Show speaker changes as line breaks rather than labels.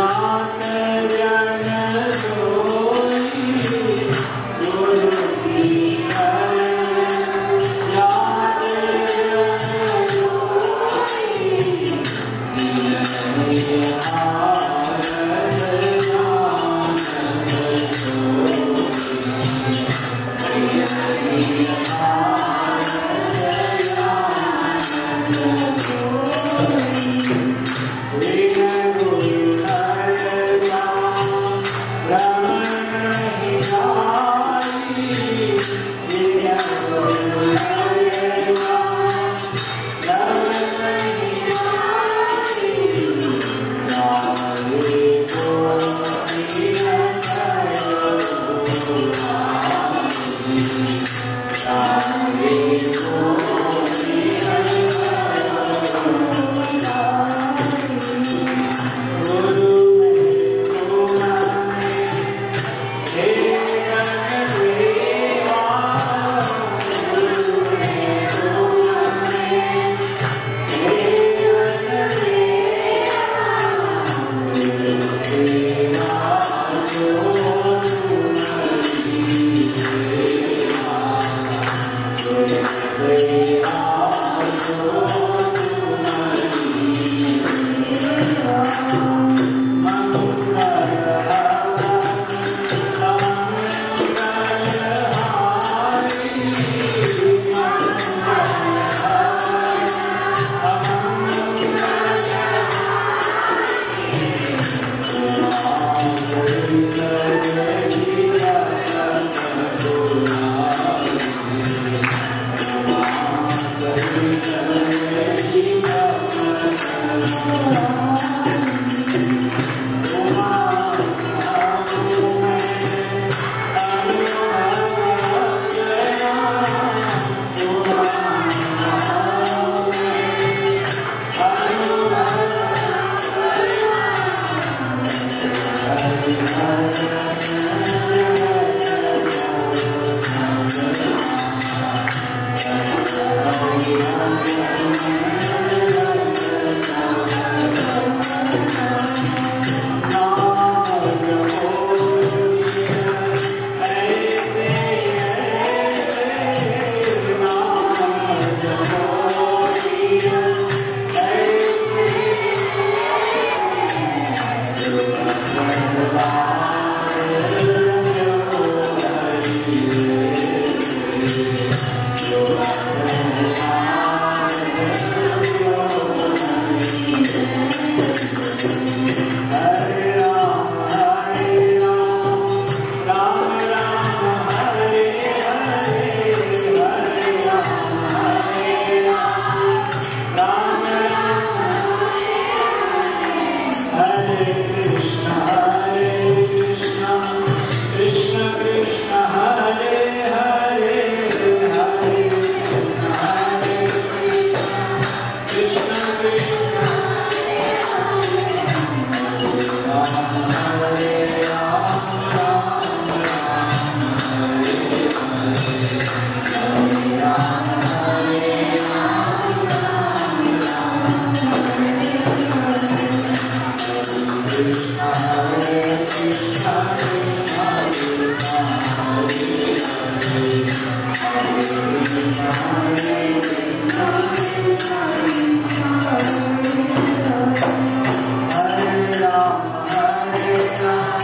Amen. Thank.